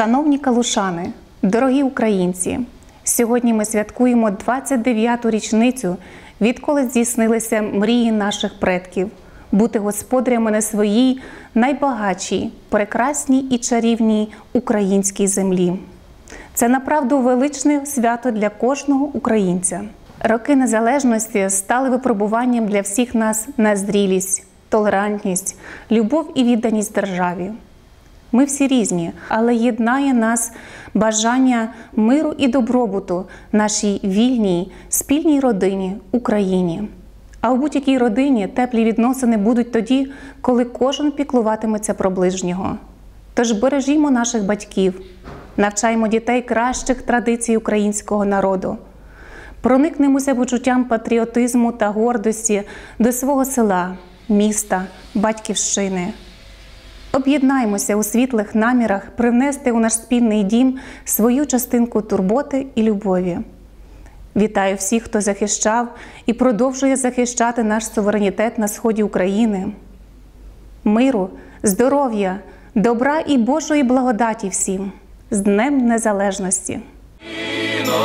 Шановні калушани, дорогі українці, сьогодні ми святкуємо 29-ту річницю, відколи здійснилися мрії наших предків бути господарями на своїй найбагатшій, прекрасній і чарівній українській землі. Це направду величне свято для кожного українця. Роки незалежності стали випробуванням для всіх нас на зрілість, толерантність, любов і відданість державі. Ми всі різні, але єднає нас бажання миру і добробуту нашій вільній, спільній родині Україні. А у будь-якій родині теплі відносини будуть тоді, коли кожен піклуватиметься про ближнього. Тож бережімо наших батьків, навчаємо дітей кращих традицій українського народу, проникнемося почуттям патріотизму та гордості до свого села, міста, батьківщини. Об'єднаймося у світлих намірах привнести у наш спільний дім свою частинку турботи і любові. Вітаю всіх, хто захищав і продовжує захищати наш суверенітет на сході України. Миру, здоров'я, добра і Божої благодаті всім з Днем Незалежності. Віно